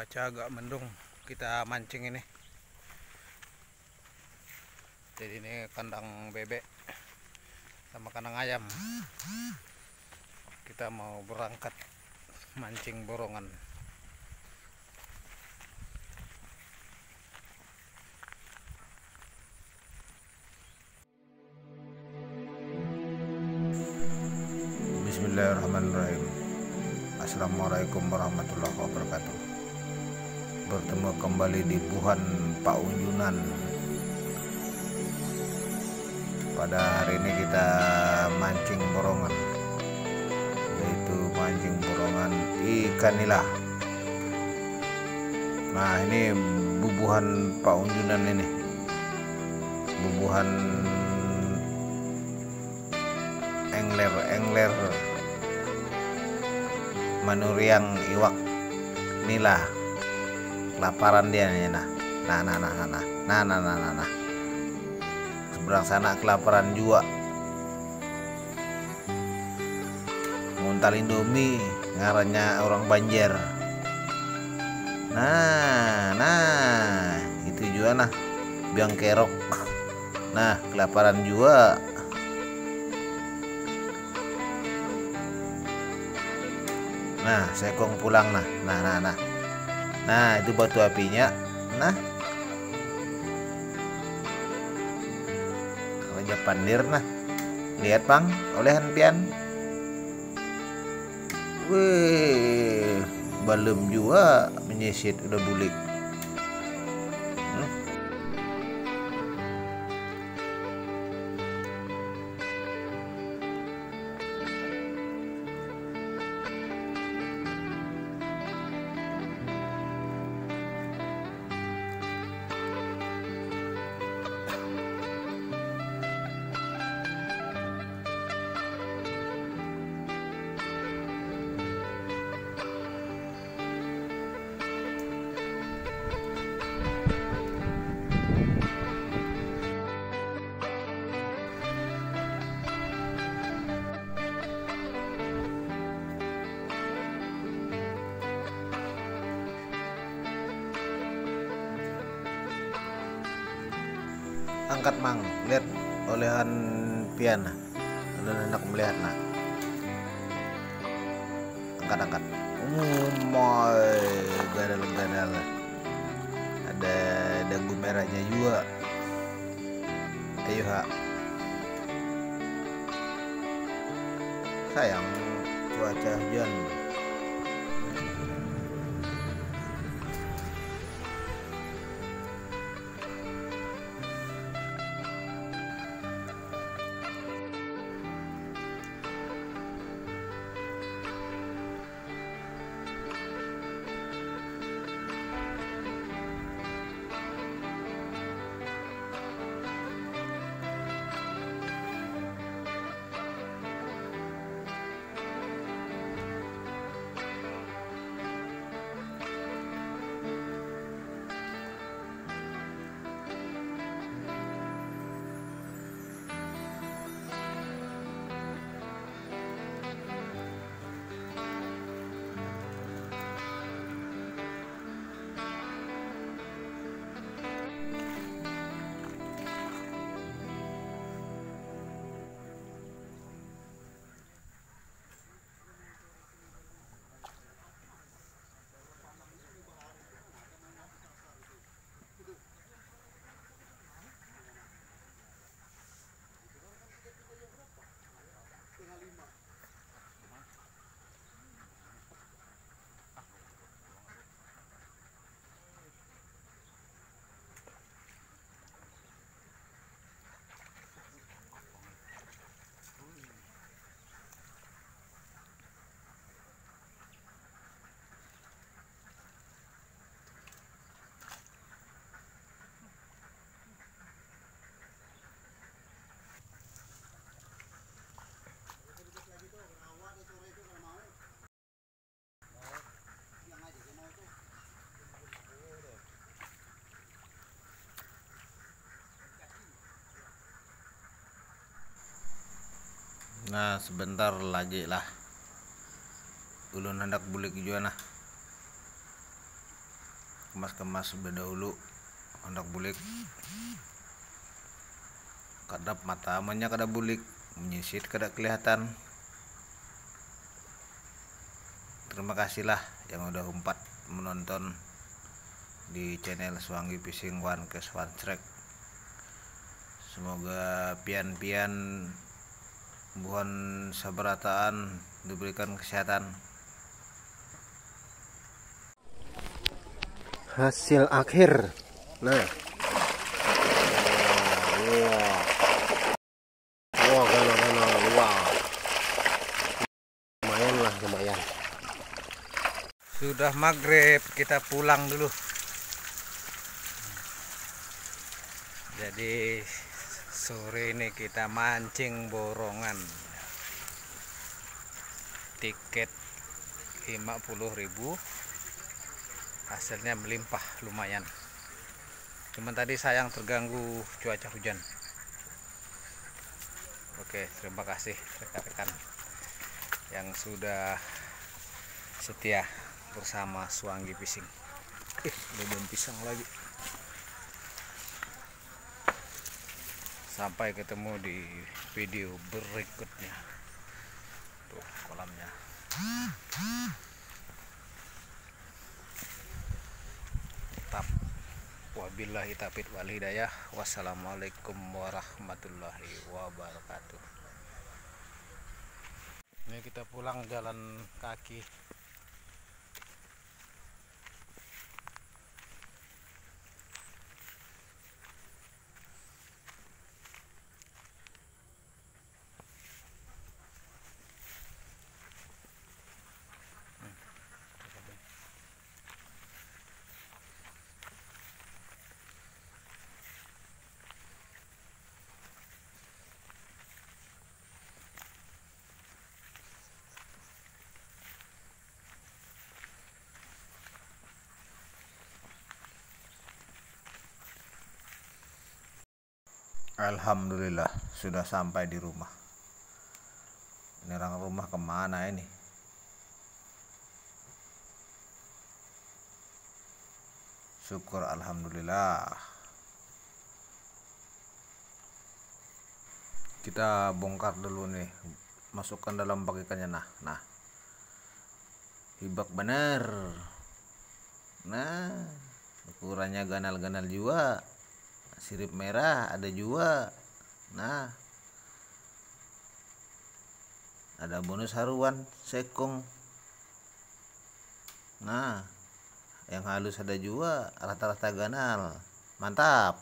cuaca agak mendung kita mancing ini. Jadi ini kandang bebek sama kandang ayam. Kita mau berangkat mancing borongan. Bismillahirrahmanirrahim. Assalamualaikum warahmatullahi wabarakatuh Bertemu kembali di Buhan Pak Unjunan Pada hari ini kita mancing borongan Yaitu mancing borongan ikan nila. Nah ini bubuhan Pak Unjunan ini. Bubuhan engler engler manuriang iwak nila kelaparan dia nih nah. Nah nah nah nah nah. Nah nah nah nah, nah. seberang sana kelaparan juga. Nguntal indomie ngarannya orang banjir nah nah itu juga nah. Biang kerok. Nah kelaparan juga. Nah, sekong pulang nah. Nah, nah, nah. Nah, itu batu apinya. Nah. Raja Pandir nah. Lihat, Bang, olehan pian. Wih, belum juga menyisit udah bulik. Angkat mang lihat olehan pian ada hendak melihat nak angkat angkat my gadal gadal ada dagu merahnya juga ayo ha. Sayang cuaca hujan Nah sebentar lagi lah. Ulun hendak bulik juga nah. Kemas-kemas dahulu hendak bulik. Kadap mata amanya kada bulik menyisit kada kelihatan. Terima kasihlah yang udah umpat menonton di channel Suwangi Fishing One Cast One Track. Semoga pian-pian buhan sabarataan diberikan kesehatan. Hasil akhir. Nah. Wah wah. Gana gana wah. Lumayan lah lumayan. Sudah maghrib kita pulang dulu. Jadi sore ini kita mancing borongan. Tiket 50.000 hasilnya melimpah lumayan. Cuman tadi sayang terganggu cuaca hujan. Oke terima kasih rekan-rekan yang sudah setia bersama Suanggi Fishing ih ada pisang lagi sampai ketemu di video berikutnya. Tuh kolamnya. Tetap. Wabillahi taufiq wal hidayah. Wassalamualaikum warahmatullahi wabarakatuh. Ini kita pulang jalan kaki Alhamdulillah sudah sampai di rumah. Ini orang rumah ke mana ini? Syukur Alhamdulillah. Kita bongkar dulu nih masukkan dalam pakikannya nah nah. Hibak bener. Nah ukurannya ganal-ganal juga sirip merah ada juga nah ada bonus haruan sekong. Nah yang halus ada juga rata-rata ganal. Mantap